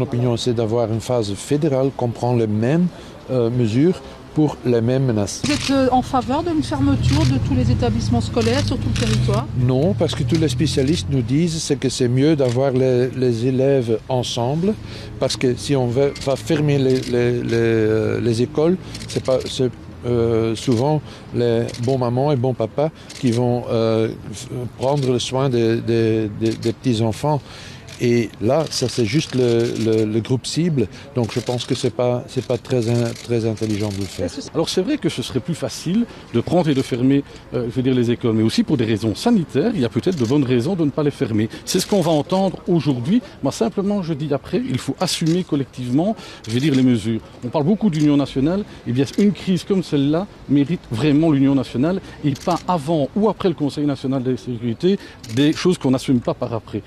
Mon opinion, c'est d'avoir une phase fédérale qui prend les mêmes euh, mesures pour les mêmes menaces. Vous êtes euh, en faveur d'une fermeture de tous les établissements scolaires sur tout le territoire? Non, parce que tous les spécialistes nous disent c'est que c'est mieux d'avoir les, les, élèves ensemble, parce que si on va, va fermer les, les, les, les écoles, c'est pas euh, souvent les bons mamans et bons papas qui vont euh, prendre le soin des, des, des, des petits enfants. Et là, ça c'est juste le, le, le, groupe cible, donc je pense que c'est pas c'est pas très très intelligent de le faire. Alors c'est vrai que ce serait plus facile de prendre et de fermer, euh, je veux dire les écoles, mais aussi pour des raisons sanitaires, il y a peut-être de bonnes raisons de ne pas les fermer. C'est ce qu'on va entendre aujourd'hui. Moi simplement, je dis après, il faut assumer collectivement, je veux dire les mesures. On parle beaucoup d'union nationale, et bien une crise comme celle-là mérite vraiment l'union nationale et pas avant ou après le Conseil national de la sécurité des choses qu'on n'assume pas par après.